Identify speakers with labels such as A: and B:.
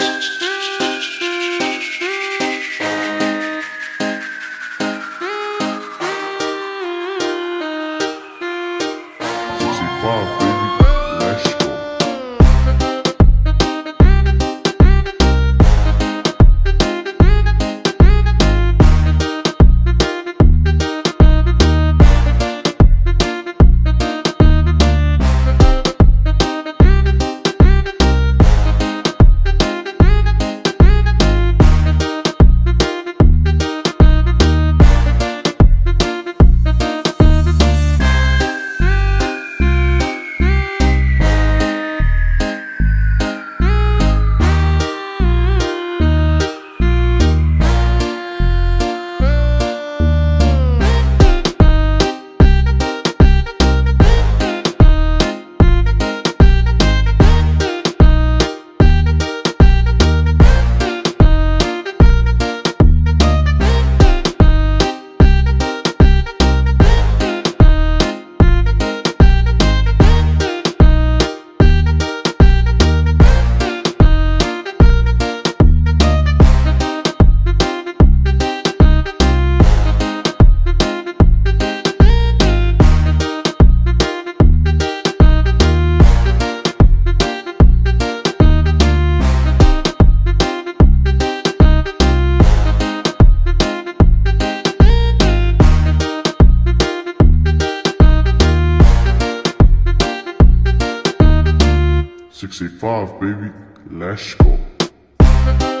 A: Pop, baby. five, baby. Let's go.